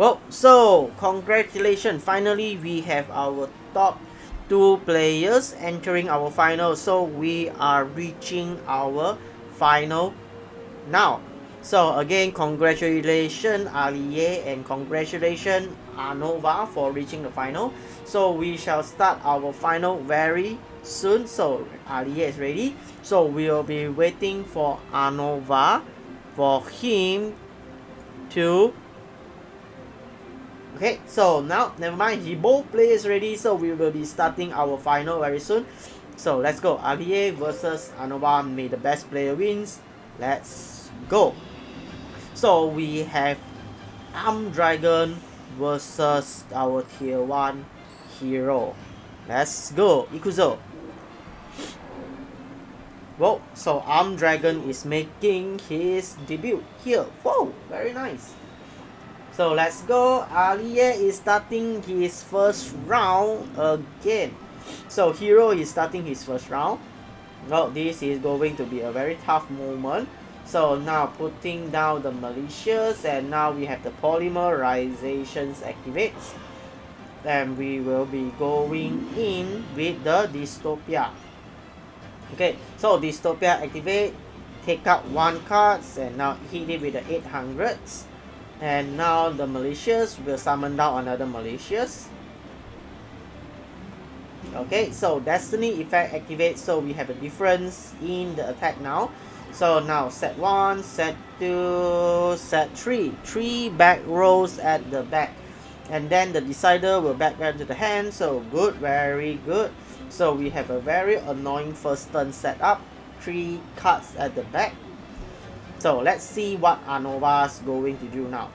Well, so congratulations. Finally, we have our top two players entering our final. So we are reaching our final now. So again, congratulations Alie and congratulations Anova for reaching the final. So we shall start our final very soon. So Alie is ready. So we'll be waiting for Anova for him to Okay, so now, never mind, he both players ready, so we will be starting our final very soon. So let's go, Alie versus Anova, may the best player wins. Let's go. So we have Armed Dragon versus our tier 1 hero. Let's go, Ikuzo. Whoa, so Armed Dragon is making his debut here. Whoa, very nice. So let's go. Alie is starting his first round again. So Hero is starting his first round. Well, this is going to be a very tough moment. So now putting down the malicious and now we have the polymerizations activates. And we will be going in with the dystopia. Okay, so dystopia activate, take out one cards and now hit it with the 800s. And now the malicious will summon down another malicious. Okay, so destiny effect activates so we have a difference in the attack now. So now set 1, set 2, set 3. 3 back rows at the back. And then the decider will back into the hand. So good, very good. So we have a very annoying first turn setup. 3 cards at the back. So let's see what Anova's going to do now.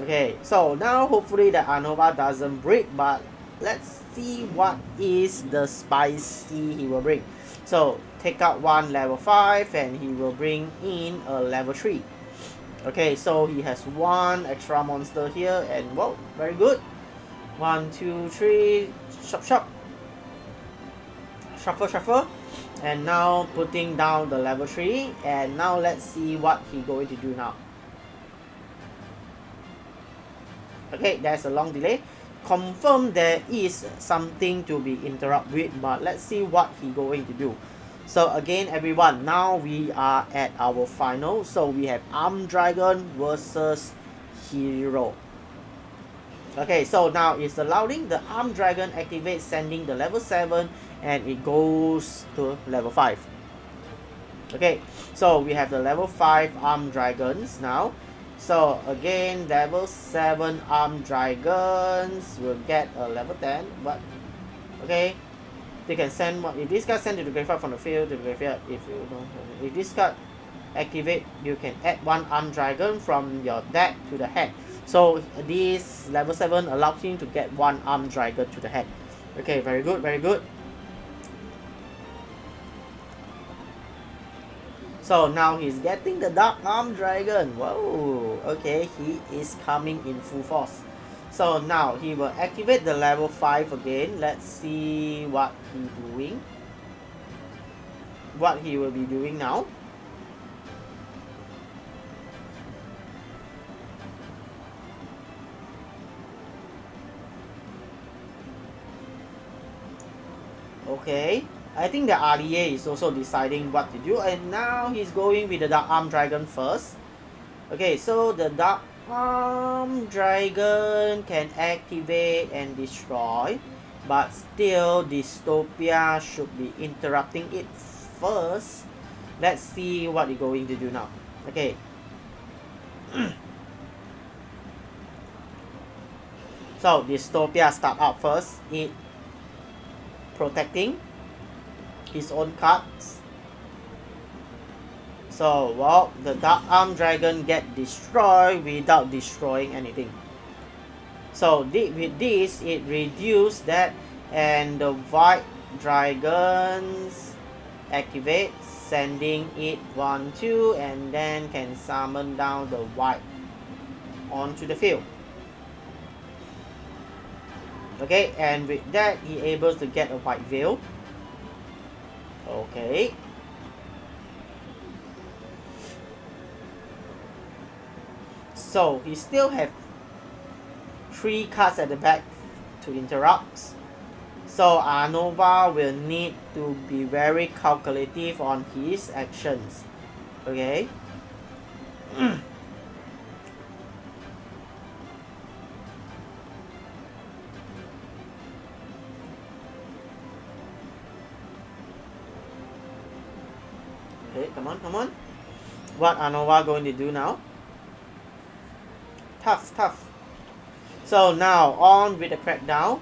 Okay, so now hopefully the Anova doesn't break, but let's see what is the spicy he will bring. So take out one level 5 and he will bring in a level 3. Okay, so he has one extra monster here and whoa, very good. One, two, three, shop, shop. Shuffle, shuffle. And now putting down the level 3 and now let's see what he going to do now. Okay, there's a long delay. Confirm there is something to be interrupt with but let's see what he going to do. So again everyone now we are at our final. So we have armed dragon versus hero. Okay so now it's allowing the armed dragon activate sending the level 7 and it goes to level 5 okay so we have the level 5 armed dragons now so again, level 7 armed dragons will get a level 10, but okay. They can send one if this card sent to the graveyard from the field to the graveyard if you don't if this card activate you can add one armed dragon from your deck to the hand. So this level 7 allows him to get one armed dragon to the hand. Okay, very good, very good. So now he's getting the Dark Armed Dragon. Whoa, okay, he is coming in full force. So now he will activate the level 5 again. Let's see what he doing. What he will be doing now. Okay. I think the Alie is also deciding what to do and now he's going with the Dark Armed Dragon first. Okay, so the Dark Armed Dragon can activate and destroy but still Dystopia should be interrupting it first. Let's see what he's going to do now. Okay. so Dystopia start out first. It protecting his own cards. So, well, the Dark Armed Dragon get destroyed without destroying anything. So, with this, it reduces that and the White Dragons activate, sending it 1, 2, and then can summon down the White onto the field. Okay, and with that, he able to get a White Veil. Okay. So he still have three cards at the back to interrupt. So Anova will need to be very calculative on his actions. Okay. okay, come on, come on. What Anova going to do now? Tough, tough. So now on with the crackdown.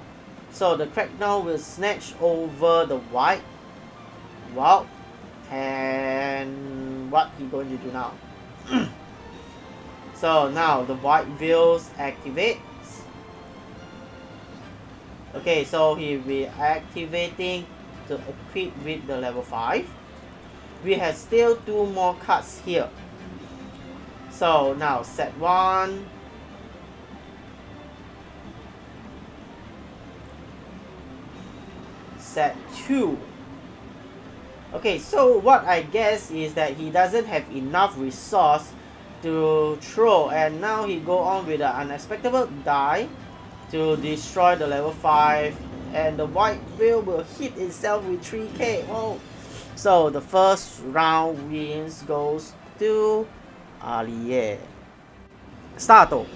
So the crackdown will snatch over the white. Wow. And what he going to do now? so now the white veils activates. Okay, so he will be activating to equip with the level 5. We have still two more cards here. So now set 1, set 2. Okay, so what I guess is that he doesn't have enough resource to throw and now he go on with an unexpected Dai to destroy the level 5 and the white veil will hit itself with 3k. Oh. So the first round wins goes to uh, Alie. Starto.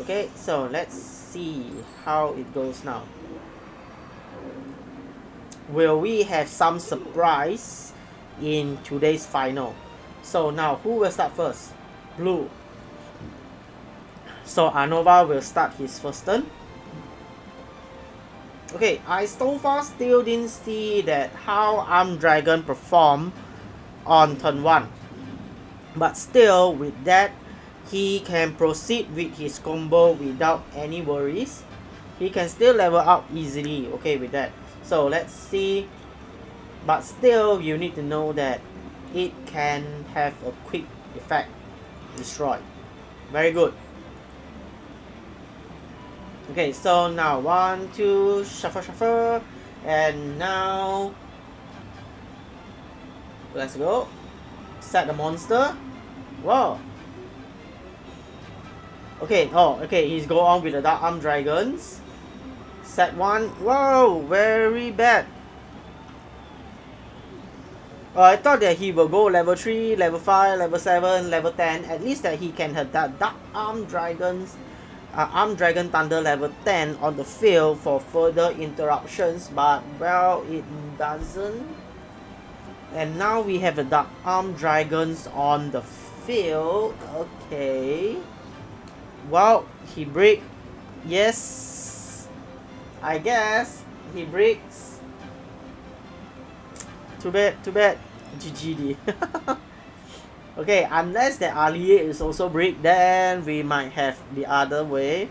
Okay, so let's see how it goes now. Will we have some surprise in today's final? So now, who will start first? Blue. So Anova will start his first turn. Okay, I so far still didn't see that how Armed Dragon perform on turn 1. But still, with that, he can proceed with his combo without any worries. He can still level up easily okay with that. So let's see. But still you need to know that it can have a quick effect destroy very good okay so now one two shuffle shuffle and now let's go set the monster wow Okay, oh, okay, he's go on with the Dark Armed Dragons. Set 1. Whoa, very bad. Uh, I thought that he will go level 3, level 5, level 7, level 10. At least that he can have that Dark Armed Dragons, uh, Armed Dragon Thunder level 10 on the field for further interruptions. But, well, it doesn't. And now we have the Dark Armed Dragons on the field. Okay. Wow, he break. Yes. I guess he breaks. Too bad, too bad. GGD. okay, unless the Alie is also break, then we might have the other way.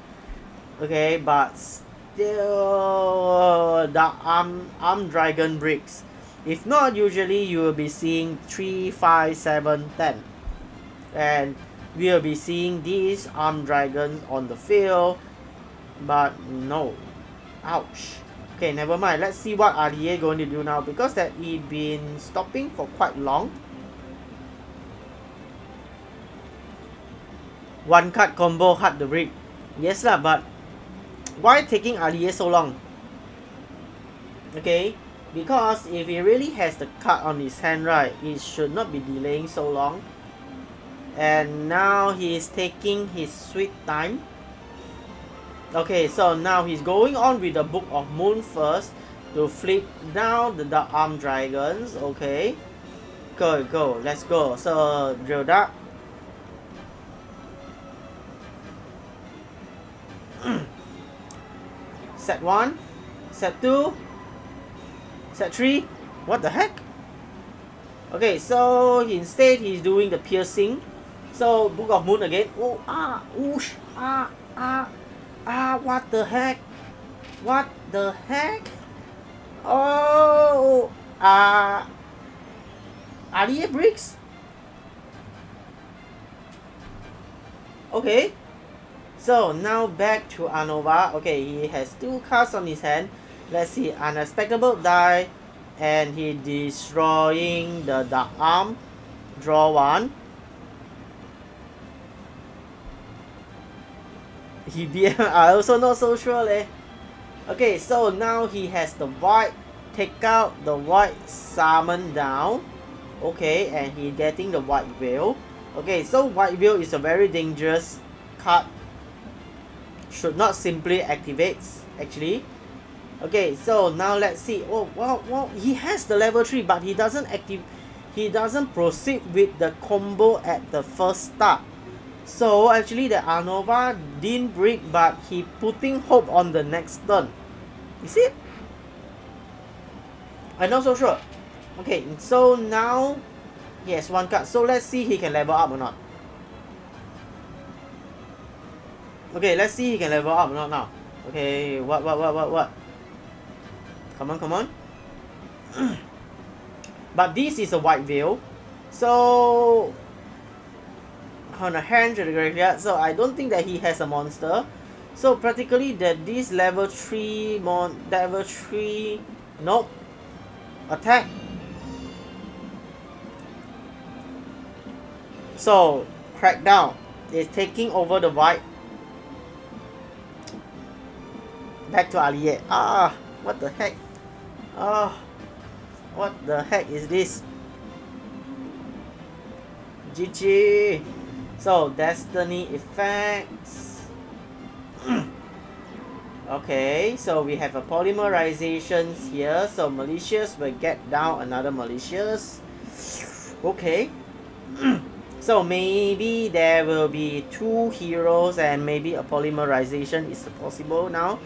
Okay, but still the arm arm dragon breaks. If not, usually you will be seeing 3, 5, 7, 10. And we'll be seeing these armed dragons on the field but no ouch okay never mind let's see what Alie going to do now because that he been stopping for quite long one card combo hard to break. Yes lah but why taking Alie so long? Okay because if he really has the card on his hand right it should not be delaying so long. And now he is taking his sweet time. Okay so now he's going on with the book of moon first to flip down the dark armed dragons. Okay go go let's go. So drill that set one set two set three what the heck okay so instead he's doing the piercing so, Book of Moon again. Oh, ah, whoosh, ah, ah, ah, what the heck? What the heck? Oh, ah, uh, Alie bricks? Okay. So, now back to Anova. Okay, he has two cards on his hand. Let's see, Unexpected Dai, and he destroying the Dark Armed. Draw one. He DM, I also not so sure leh. Okay, so now he has the white, take out the white salmon down. Okay, and he getting the white veil. Okay, so white veil is a very dangerous card. Should not simply activate, actually. Okay, so now let's see. Oh, well, well, he has the level 3, but he doesn't active he doesn't proceed with the combo at the first start. So actually the Anova didn't break but he putting hope on the next turn. You see? I'm not so sure. Okay, so now he has one card. So let's see he can level up or not. Okay, let's see he can level up or not now. Okay, what, what, what, what, what? Come on, come on. But this is a white veil. So on a hand graveyard. So I don't think that he has a monster. So practically that this level 3 mon level 3 nope. Attack. So crackdown is taking over the white. Back to Allier. Ah, what the heck? Ah. What the heck is this? GG! So, Destiny effects. okay, so we have a polymerizations here. So, malicious will get down another malicious. Okay. so, maybe there will be two heroes and maybe a polymerization is possible now.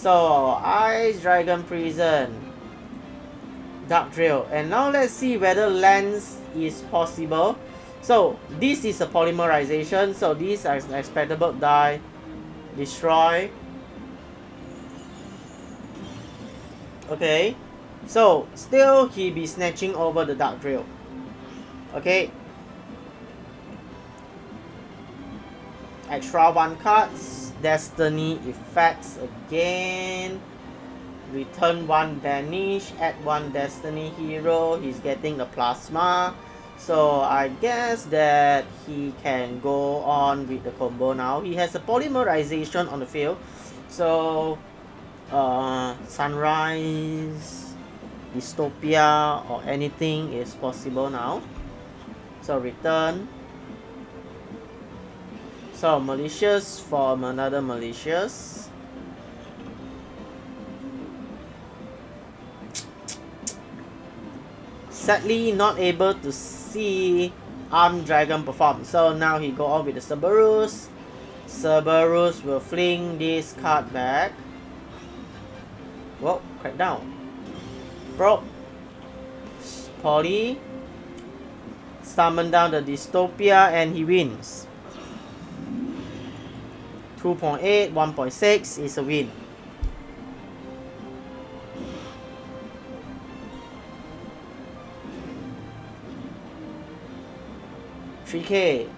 So, Ice Dragon Prison. Dark Drill. And now let's see whether lens is possible. So this is a polymerization. So these are expectable die, destroy. Okay. So still he be snatching over the Dark Drill. Okay. Extra one cards. Destiny effects again return one banish, add one destiny hero, he's getting the plasma. So I guess that he can go on with the combo now. He has a polymerization on the field. So uh, sunrise, dystopia or anything is possible now. So return. So malicious from another malicious. sadly not able to see Armed Dragon perform. So now he go on with the Cerberus. Cerberus will fling this card back. Whoa, crack down. Probe. Poly. Summon down the Dystopia and he wins. 2.8, 1.6 is a win. 3k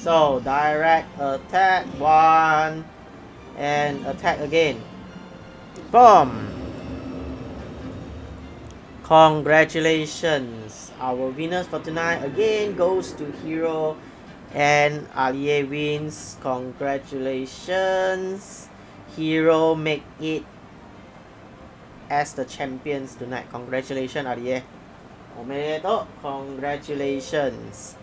so direct attack one and attack again. Boom. Congratulations. Our winners for tonight again goes to hero and Allier wins. Congratulations. Hero make it as the champions tonight. Congratulations Allier Omedeto. Congratulations